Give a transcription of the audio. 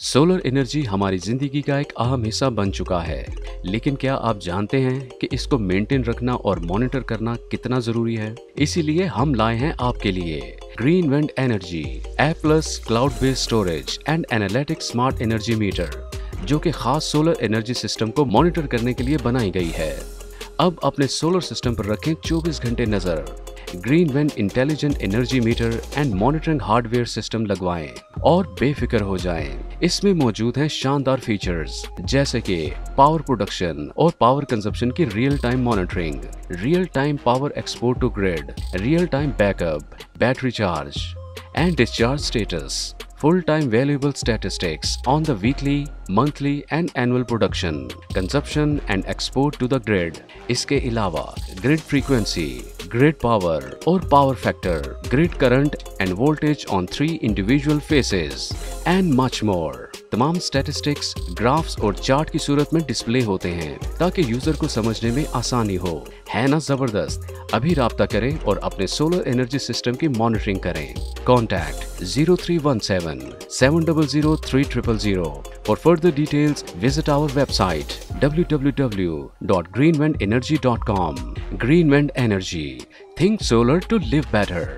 Solar energy हमारी ज़िंदगी का एक अहम हिस्सा बन चुका है। लेकिन क्या आप जानते हैं कि इसको मेंटेन रखना और मॉनिटर करना कितना ज़रूरी है? इसीलिए हम लाए हैं आपके लिए green vent energy A plus cloud based storage and analytic smart energy meter जो कि खास सोलर एनर्जी सिस्टम को मॉनिटर करने के लिए बनाई गई है। अब अपने सोलर सिस्टम पर रखें 24 घंटे नज़र। Green vent intelligent energy meter and monitoring hardware system लगवाएँ और बेफिक्र हो जाएँ। इसमें मौजूद हैं शानदार फीचर्स जैसे कि पावर प्रोडक्शन और पावर कंजप्शन की real time monitoring real time power export to grid real time backup battery charge and discharge status full-time valuable statistics on the weekly, monthly and annual production, consumption and export to the grid. इसके अलावा grid frequency, grid power और power factor, grid current and voltage on three individual phases and much more. तमाम statistics graphs और chart की सूरत में display होते हैं, ताकि यूज़र को समझने में आसानी हो। है ना ज़बरदस्त? अभी रहा करें और अपने सोलर एनर्जी सिस्टम की मॉनिटरिंग करें। Contact zero three one seven seven double zero three triple zero for further details visit our website W W W dot green energy dot com green energy think solar to live better